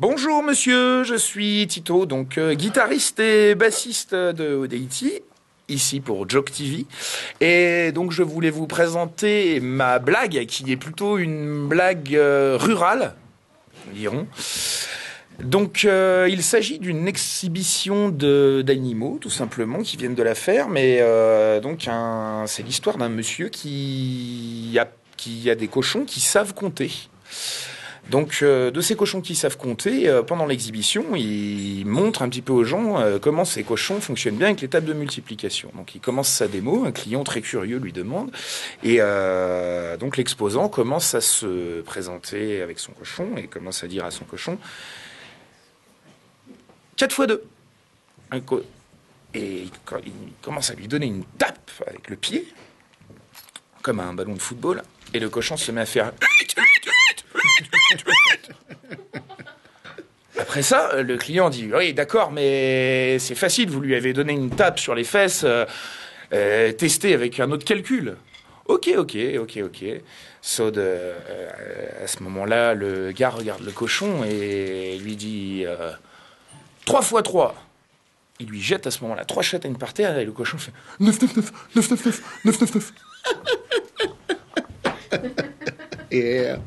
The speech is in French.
Bonjour monsieur, je suis Tito, donc euh, guitariste et bassiste de Odeity, ici pour Joke TV. Et donc je voulais vous présenter ma blague, qui est plutôt une blague euh, rurale, dirons. Donc euh, il s'agit d'une exhibition d'animaux, tout simplement, qui viennent de la ferme. Et euh, donc c'est l'histoire d'un monsieur qui a, qui a des cochons qui savent compter. Donc, euh, de ces cochons qui savent compter, euh, pendant l'exhibition, il montre un petit peu aux gens euh, comment ces cochons fonctionnent bien avec les tables de multiplication. Donc, il commence sa démo, un client très curieux lui demande, et donc l'exposant commence à se présenter avec son cochon et commence à dire à son cochon 4 fois 2. Un co- et il, co- il commence à lui donner une tape avec le pied, comme un ballon de football, et le cochon se met à faire Après ça, le client dit Oui, d'accord, mais c'est facile, vous lui avez donné une tape sur les fesses, euh, euh, avec un autre calcul. Ok, ok, ok, ok. Euh, à ce moment-là, le gars regarde le cochon et lui dit 3 fois 3. Il lui jette à ce moment-là trois châtaignes par terre et le cochon fait 9, 9, 9, 9, 9, 9, 9, 9, 9. Yeah.